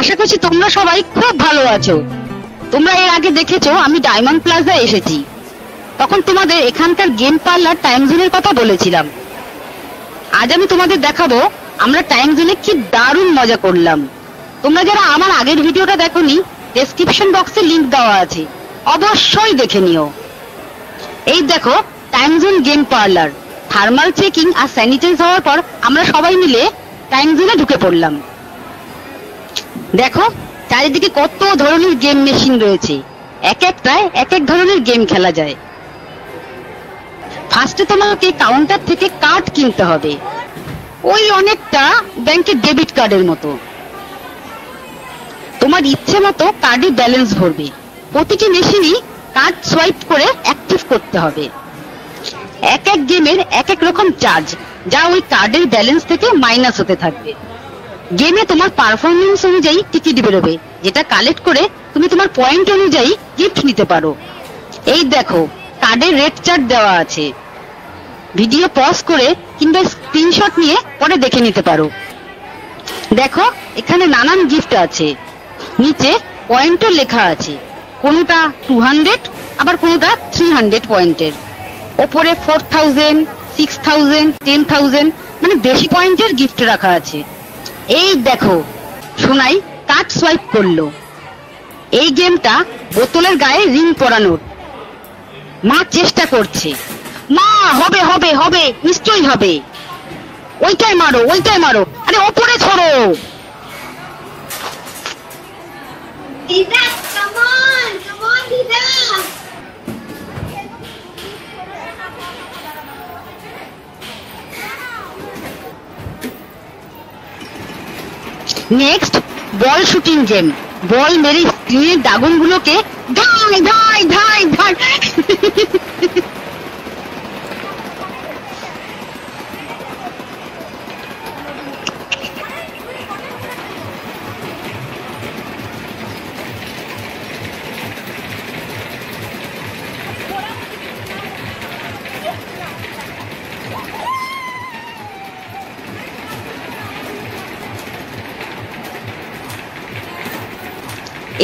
আশা করছি তোমরা সবাই খুব ভালো আছো। তোমরা এর আগে দেখেছ, আমি ডায়মন্ড প্লাজা এসেছি। তখন তোমাদের এখানকার গেম পার্লার টাইম জোনের কথা বলেছিলাম। আজ আমি তোমাদের দেখাবো, আমরা টাইম জোনে কি দারুণ মজা করলাম। তোমরা যারা আমার আগের ভিডিওটা দেখোনি ডেসক্রিপশন বক্সে লিংক দেওয়া আছে। অবশ্যই দেখে নিও। এই দেখো time zone game parlour thermal checking আর স্যানিটাইজ হওয়ার পর আমরা সবাই মিলে টাইম জোনে ঢুকে পড়লাম। দেখো, চারিদিকে কত ধরনের গেম মেশিন রয়েছে। এক একটায় এক এক ধরনের গেম খেলা যায়। ফার্স্টে তোমাকে কাউন্টার থেকে কার্ড কিনতে হবে। ওই অনেকটা ব্যাংকের ডেবিট কার্ডের মতো। তোমার ইচ্ছে মতো কার্ডে ব্যালেন্স ভরবে। প্রতিটি মেশিনই কার্ড সোয়াইপ করে অ্যাক্টিভ করতে হবে। এক এক গেমের এক এক রকম চার্জ যা ওই কার্ডের ব্যালেন্স থেকে মাইনাস হতে থাকবে। গেমে তোমার পারফরমেন্স অনুযায়ী টিকিট বেরোবে, যেটা কালেক্ট করে তুমি তোমার পয়েন্ট অনুযায়ী গিফট নিতে পারো। এই দেখো কার্ডে রেড চার্ট দেওয়া আছে। ভিডিও পজ করে কিংবা স্ক্রিনশট নিয়ে পরে দেখে নিতে পারো। দেখো, এখানে নানান গিফট আছে। নিচে পয়েন্টও লেখা আছে। কোনোটা টু হান্ড্রেড আবার কোনোটা থ্রি হান্ড্রেড পয়েন্টের ওপরে four thousand six thousand ten thousand মানে বেশি পয়েন্টের গিফট রাখা আছে। এই দেখো সোনাই কার্ড সোয়াইপ করল। এই গেমটা বোতলের গায়ে রিং পরানোর। মা চেষ্টা করছে। মা হবে হবে হবে নিশ্চয়ই হবে। ওইটাই মারো ওইটাই মারো। আরে ওপরে ছড়ো। Dida, come on, come on, Dida. Next ball shooting game ball মেরে স্ক্রিনের দাগনগুলোকে ধাই ধাই ধাই ধাই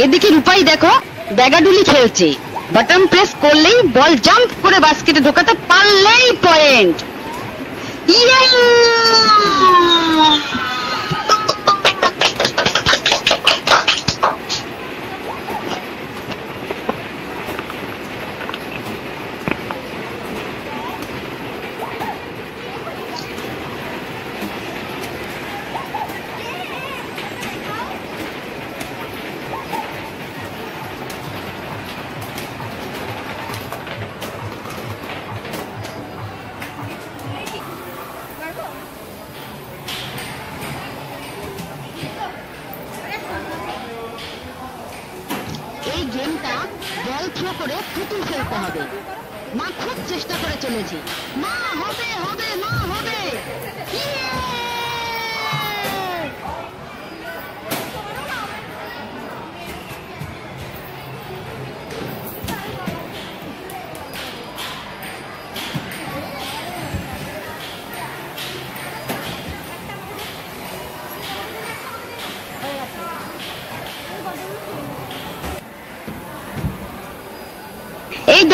এদিকে রূপাই দেখো, ব্যাগাডুলি খেলছে। বাটন প্রেস করলেই বল জাম্প করে বাস্কেটে ঢোকাতে পারলেই পয়েন্ট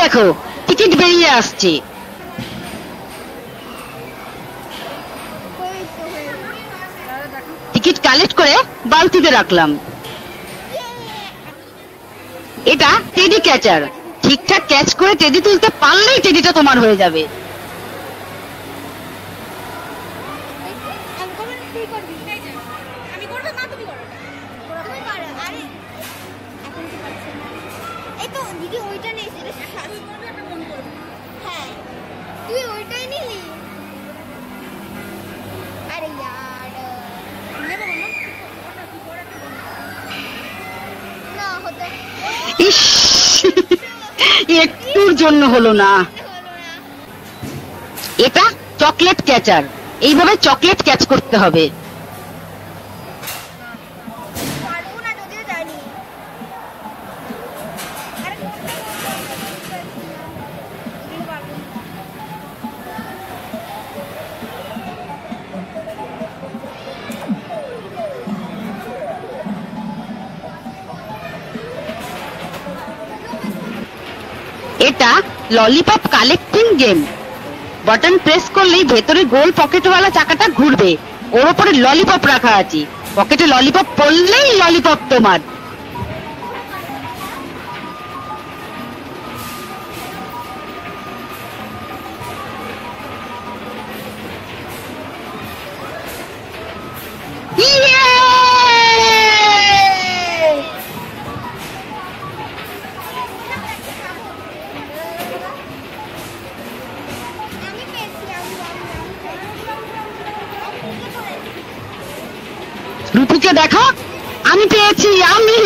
দেখো, টিকিট বেরিয়ে আসছে। টিকিট কালেক্ট করে বালতিতে রাখলাম। এটা টেডি ক্যাচার। ঠিকঠাক ক্যাচ করে টেডি তুলতে পারলেই টেডিটা তোমার হয়ে যাবে। জন্য হলো না। এটা চকলেট ক্যাচার এইভাবে চকলেট ক্যাচ করতে হবে lollipop collecting game button press করলেই ভেতরে গোল পকেটওয়ালা চাকাটা ঘুরবে। ওর ওপরে ললিপপ রাখা আছে। পকেটে ললিপপ পড়লেই ললিপপ তোমার। দেখো, আমি পেয়েছি, আমি।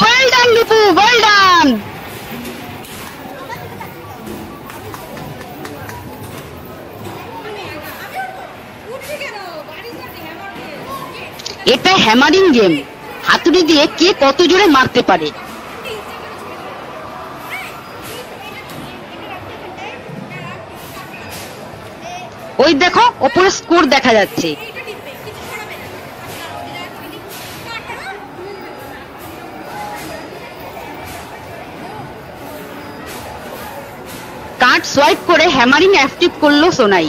ওয়েল ডান ওয়েল ডান এটা হ্যামারিং গেম হাতুড়ি দিয়ে কে কত জোরে মারতে পারে? ওই দেখো, ওপরে স্কোর দেখা যাচ্ছে। সোয়াইপ করে হ্যামারিং অ্যাক্টিভ করল সোনাই।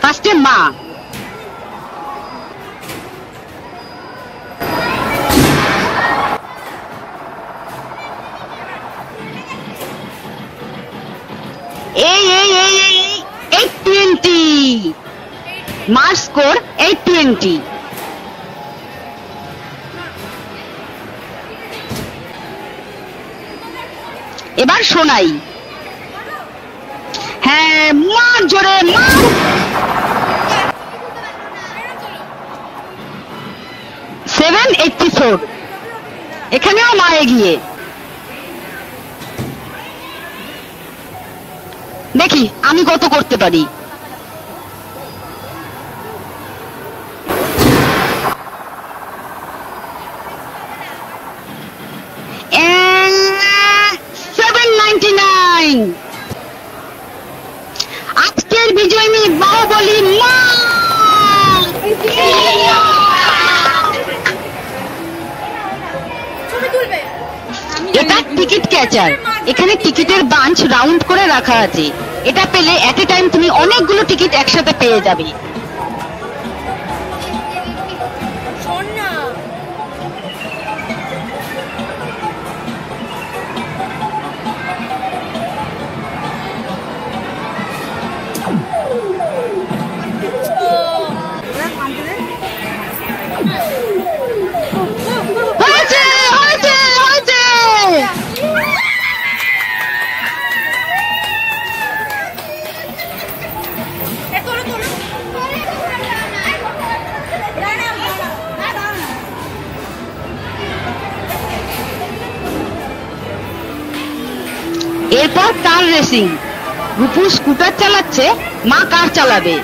ফার্স্টে মা। এই এই এই এই টোয়েন্টি মার স্কোর এইট টোয়েন্টি এবার শোনাই হ্যাঁ মার জোরে, মার। সেভেন এইটটি ফোর এখানেও মা এগিয়ে। দেখি, আমি কত করতে পারি সেভেন নাইনটি নাইন আজকের বিজয়ী বাহুবলী মা ছবি তুলবে এটা টিকিট ক্যাচার। এখানে টিকিটের বাঞ্চ রাউন্ড করে রাখা আছে। এটা পেলে এট এ টাইম তুমি অনেকগুলো টিকিট একসাথে পেয়ে যাবে। এরপর কার রেসিং রূপু স্কুটার চালাচ্ছে মা কার চালাবে।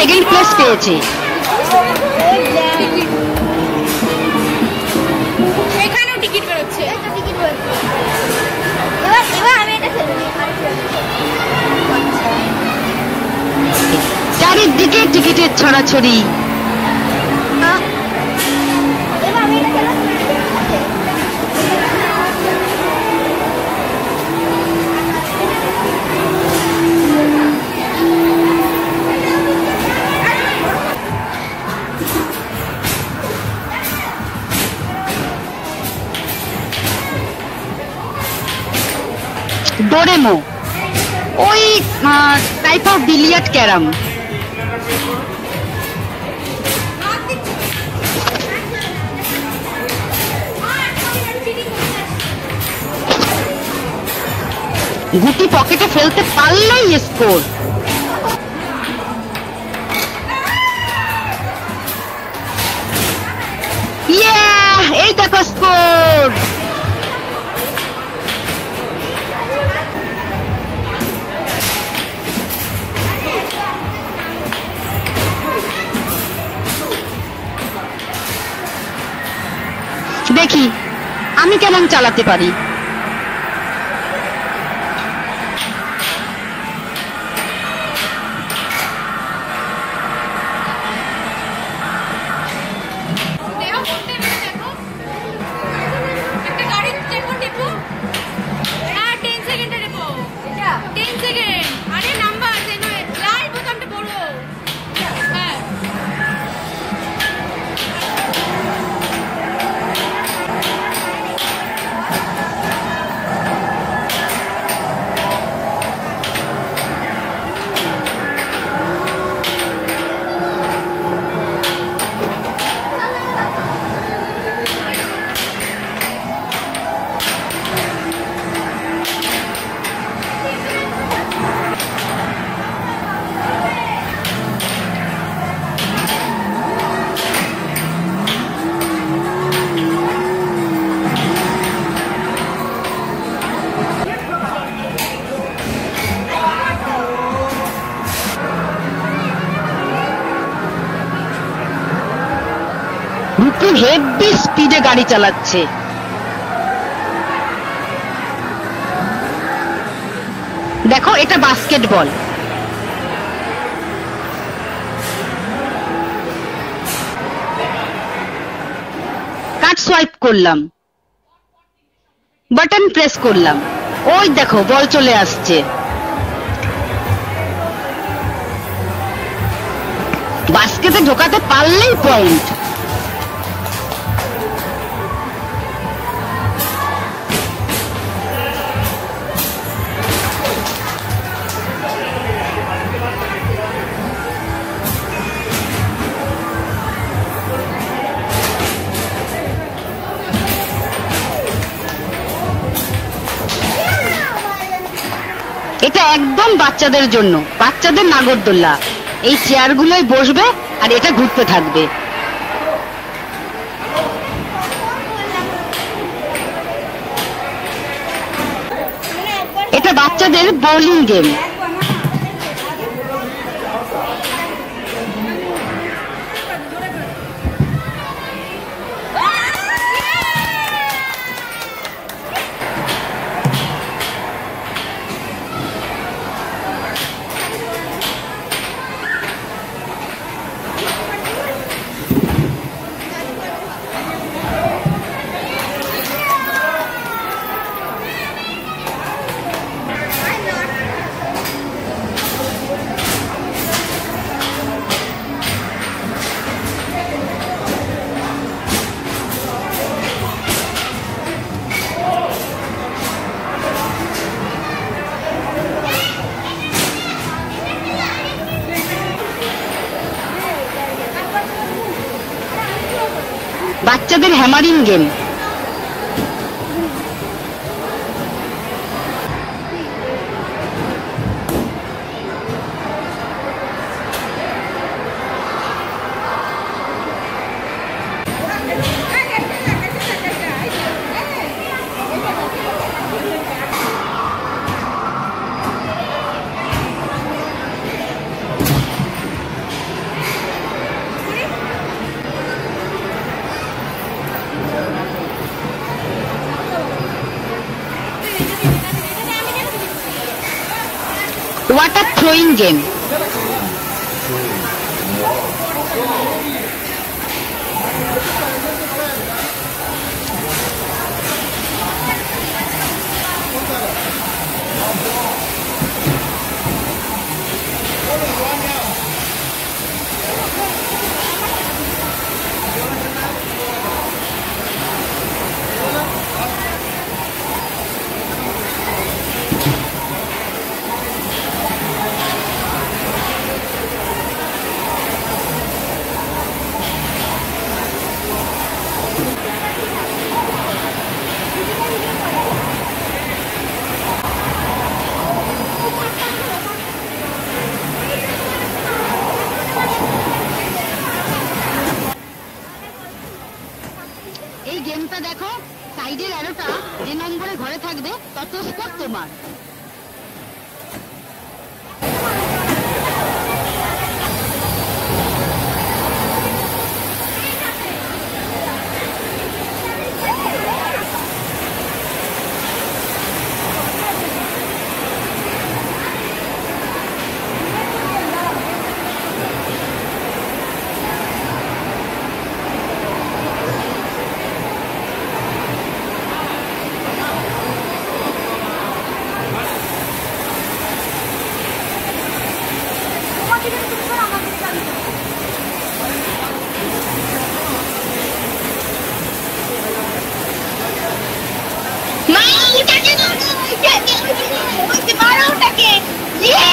সেকেন্ড প্লেস পেয়েছে। এখানেও টিকিট বেরোচ্ছে। চারিদিকে টিকিটের ছড়াছড়ি। ডোরেমো। ওই টাইপ অফ বিলিয়ার্ড ক্যারাম গুটি পকেটে ফেলতে পারলেই স্কোর এই দেখো স্কোর দেখি আমি কেমন চালাতে পারি? গাড়ি চালাচ্ছে। দেখো, এটা বাস্কেটবল কাট সোয়াইপ করলাম। বাটন প্রেস করলাম। ওই দেখো বল চলে আসছে। বাস্কেটে ঢোকাতে পারলেই পয়েন্ট এটা একদম বাচ্চাদের জন্য, বাচ্চাদের নাগরদোল্লা। এই চেয়ারগুলোই বসবে আর এটা ঘুরতে থাকবে। এটা বাচ্চাদের বোলিং গেম। বাচ্চাদের হ্যামারিং গেম engine দেখো। সাইডের অ্যারোটা যে নম্বরে ঘরে থাকবে তত স্কোর তোমার মা ওটাকে মারো ওটাকে ওটাকে মারো ওটাকে ইয়ে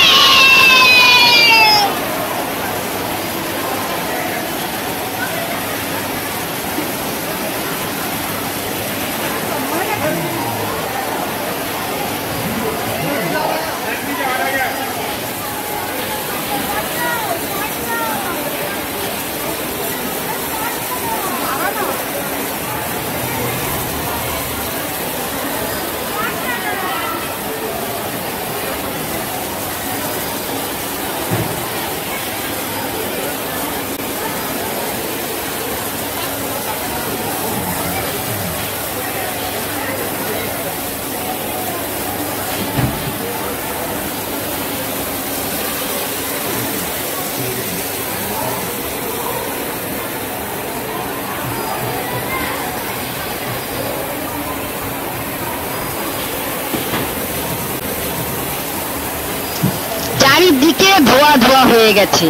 চারিদিকে ধোয়া ধোয়া হয়ে গেছে।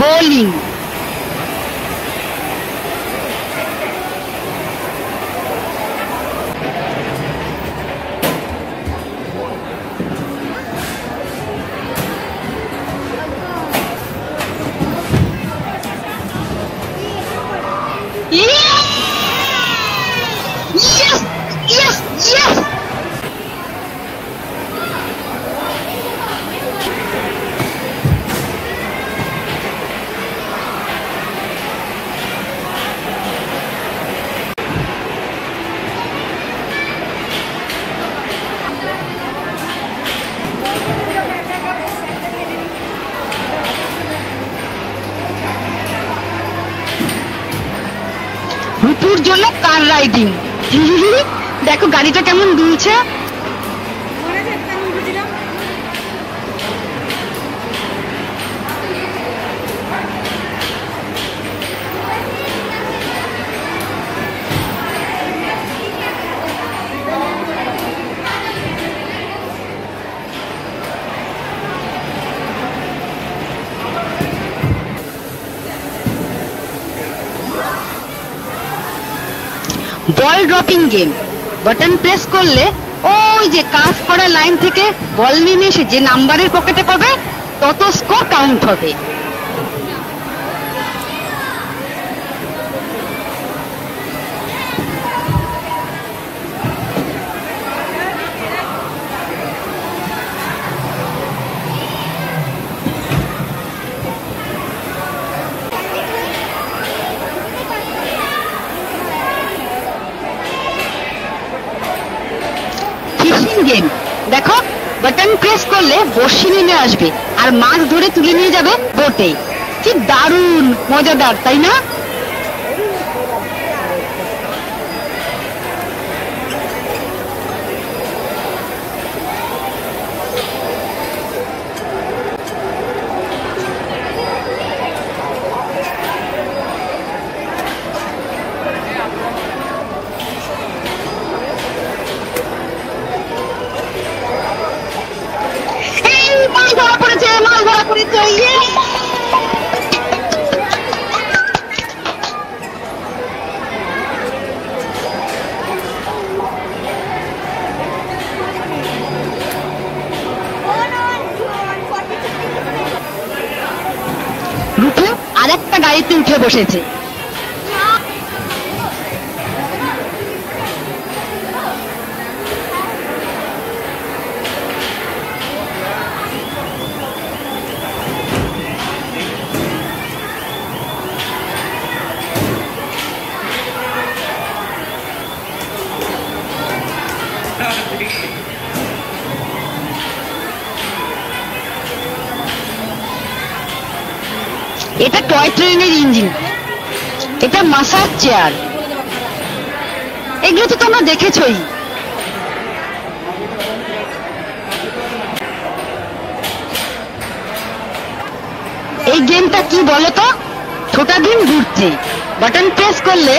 বোলিং রুপুর জন্য কার রাইডিং? দেখো গাড়িটা কেমন দুলছে। ড্রপিং গেম বাটন প্রেস করলে ওই যে কাজ করা লাইন থেকে বল নেমে এসে যে নাম্বারের পকেটে পাবে, তত স্কোর কাউন্ট হবে। বাটন প্রেস করলে বর্ষি নেমে আসবে আর মাছ ধরে তুলে নিয়ে যাবে বোটে কি দারুণ, মজাদার, তাই না এই মাছ ধরা পড়েছে ইয়ে! রূপু আরেকটা গাড়িতে উঠে বসেছে এটা টয় ট্রেনের ইঞ্জিন। এটা মাসার চেয়ার। এগুলো তো তোমরা দেখেছই। এই গেমটা কি বলো তো ছোটা ভীম ঘুরছে বাটন প্রেস করলে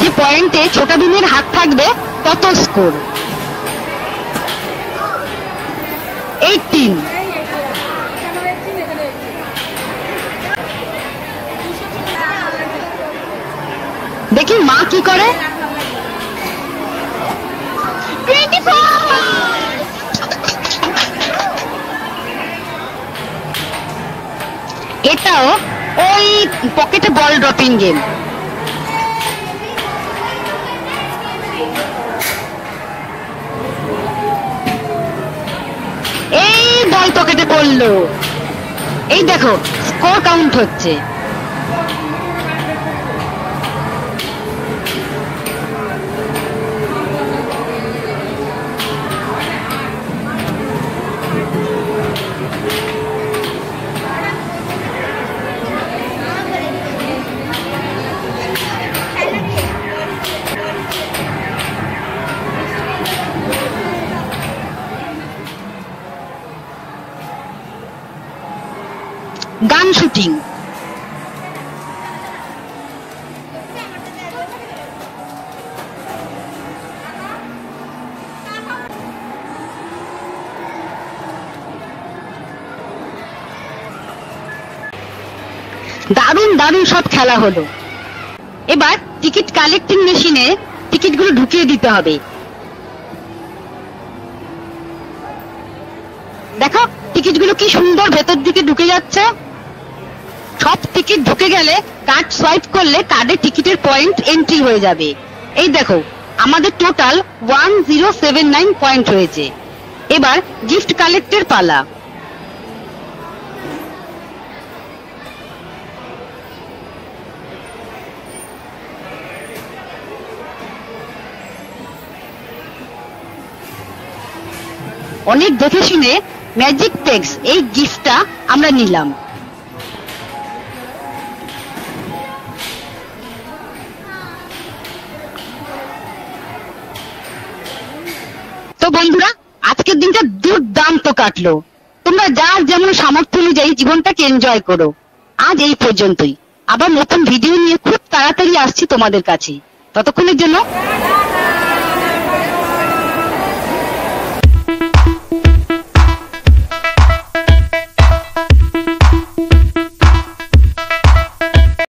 যে পয়েন্টে ছোটা ভীমের হাত থাকবে, তত স্কোর এইটিন দেখি মা কি করে? এটাও ওই পকেটে বল ড্রপিং গেম এই বল পকেটে পড়ল। এই দেখো স্কোর কাউন্ট হচ্ছে। গান শুটিং। দারুণ দারুণ সব খেলা হলো। এবার টিকিট কালেক্টিং মেশিনে টিকিটগুলো ঢুকিয়ে দিতে হবে। দেখো, টিকিটগুলো কি সুন্দর ভেতর দিকে ঢুকে যাচ্ছে। সব টিকিট ঢুকে গেলে কার্ড সোয়াইপ করলে কার্ডে টিকিটের পয়েন্ট এন্ট্রি হয়ে যাবে। এই দেখো, আমাদের total one zero seven nine point হয়েছে। এবার গিফট কালেক্টের পালা। অনেক দেখে শুনে ম্যাজিক টেক্স এই গিফটটা আমরা নিলাম। কাটলো তোমরা যার যেমন সামর্থ্য অনুযায়ী জীবনটাকে এনজয় করো, আজ এই পর্যন্তই। আবার নতুন ভিডিও নিয়ে খুব তাড়াতাড়ি আসছি তোমাদের কাছে। ততক্ষণের জন্য